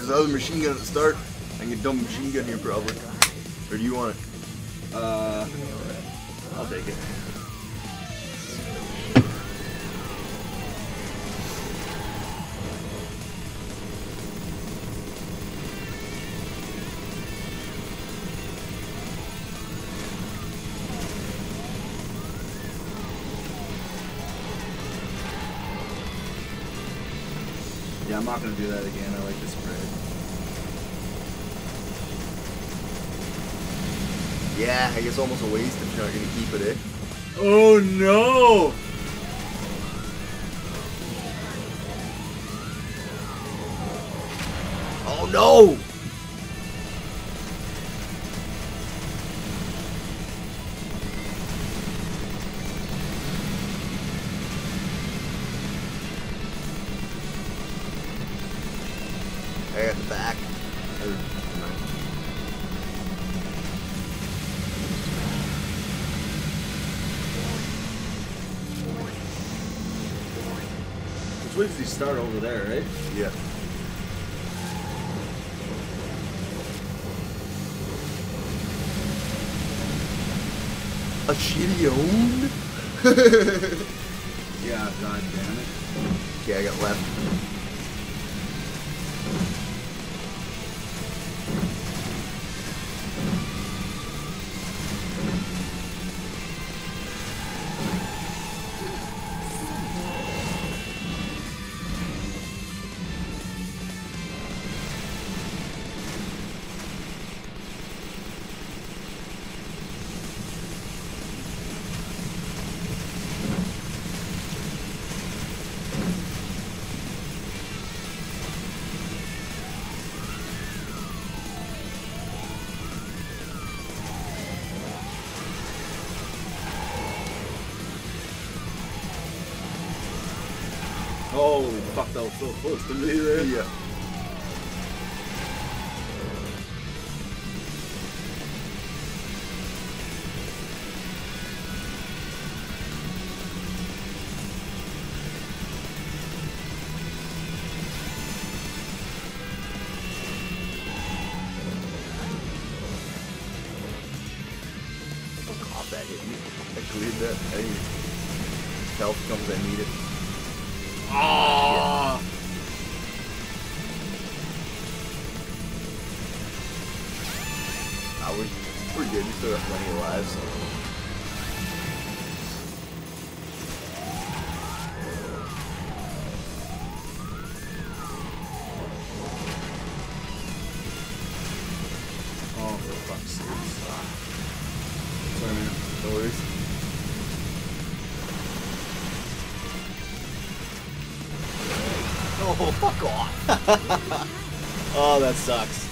was a machine gun at the start. I can dump machine gun here probably. Or do you want it? Uh, I'll take it. Yeah, I'm not gonna do that again. I like the spread. Yeah, I guess almost a waste if you're not gonna keep it, eh? Oh no! Oh no! I got the back. Which way does he start over there, right? yeah. A shitty own? Yeah, god damn it. Okay, I got left. Oh, fuck, that was so close to me there. Yeah. That hit me. I cleared that. I. Health comes, I need it. We're good. We still got plenty of lives. Oh, for fuck's sake. Sorry, man. No worries. Oh, fuck off. oh, that sucks.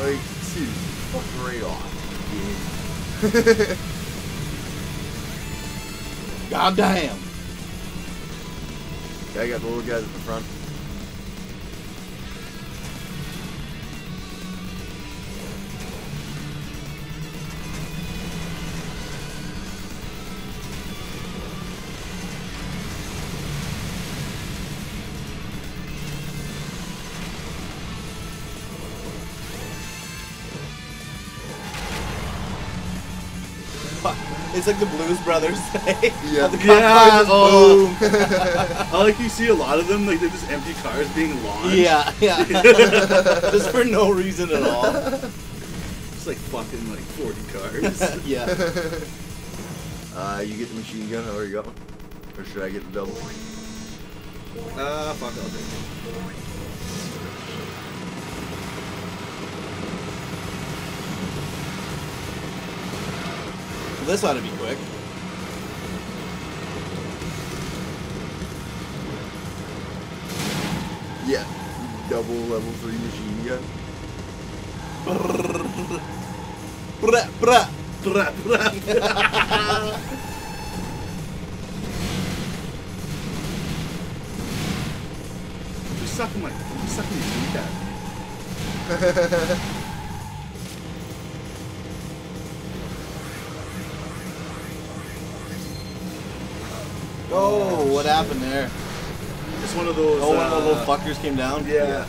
Like, seriously, right off. God damn. Yeah, I got the little guys at the front. It's like the Blues Brothers thing. Yeah. The cop Yeah, oh. boom. I like you see a lot of them, like they're just empty cars being launched. Yeah, yeah. just for no reason at all. It's like fucking like 40 cars. yeah. Uh, you get the machine gun. I already got one. Or should I get the double? uh, fuck, I'll take it. This ought to be quick. Yeah. Double level three machine gun. Brah, brah. Blah, blah. You're sucking my, you're sucking your teeth at Oh, what happened there? It's one of those. Oh, uh, one of those uh, little fuckers came down. Yeah. yeah.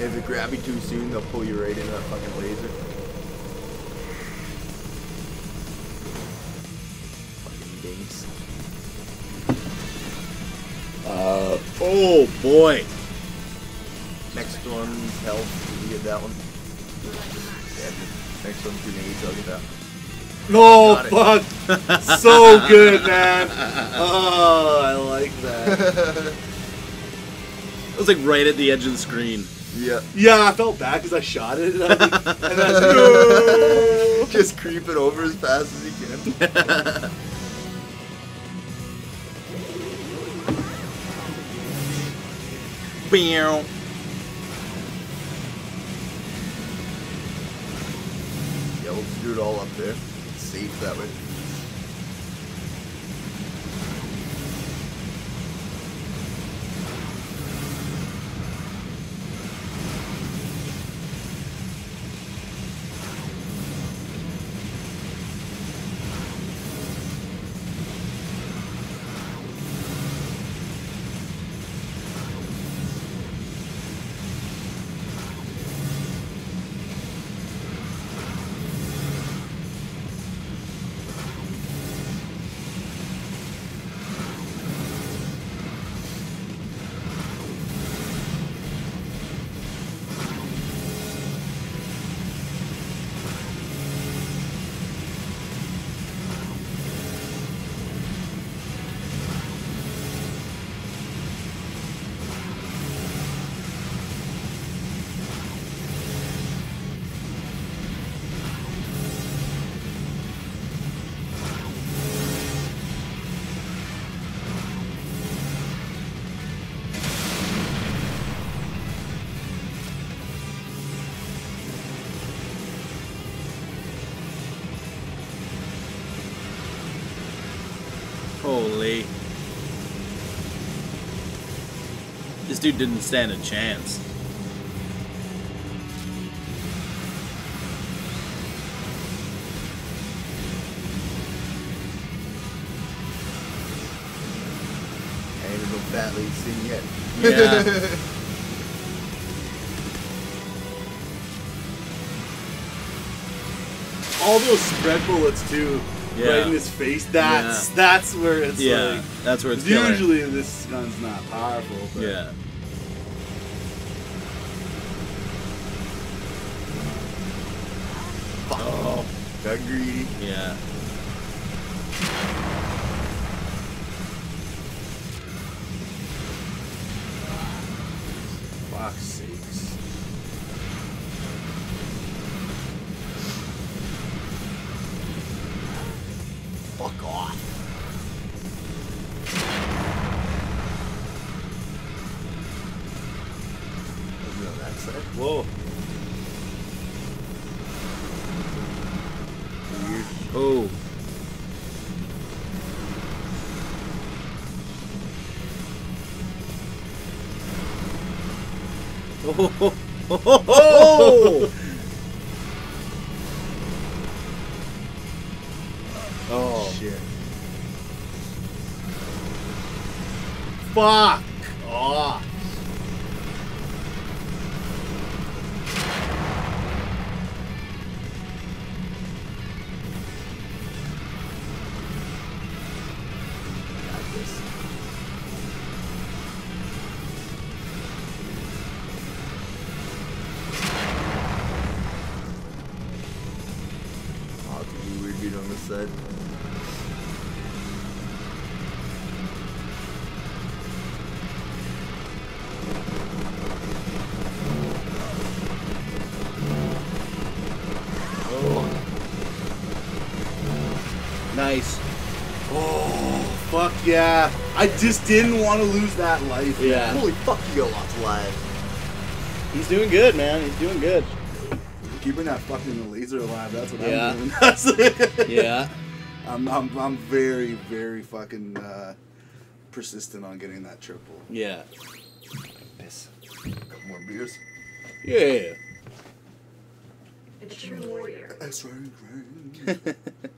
If you grab you too soon, they'll pull you right into that fucking laser. Fucking dinks. Uh, oh boy. Next one's health. You get that one. Yeah, next one's grenades. I'll get that. No, Got fuck. so good, man. Oh, I like that. It was like right at the edge of the screen. yeah. Yeah, I felt bad because I shot it. And I, was like, and I was like, no. Just creep it over as fast as you can. Meow. Yeah, we'll do it all up there. Safe that way. Holy. This dude didn't stand a chance. I ain't no fat lady yet. Yeah. All those spread bullets too, Yeah. right in his face. That's Yeah. that's where it's yeah, like. that's where it's killer. Usually this gun's not powerful, but Yeah. Oh, Got greedy. yeah. fuck's sakes. Whoa. Weird. Oh. Oh. Oh! oh. Shit. Fuck off. This side. Oh. Nice. Oh, fuck yeah. I just didn't want to lose that life. Yeah. Holy fuck, you got lots of life. He's doing good, man. He's doing good. Keeping that fucking laser alive, that's what Yeah. I'm doing. That's- Yeah. I'm, I'm, I'm very, very fucking uh, persistent on getting that triple. Yeah. Piss. Couple more beers. Yeah. It's true warrior. That's right, right.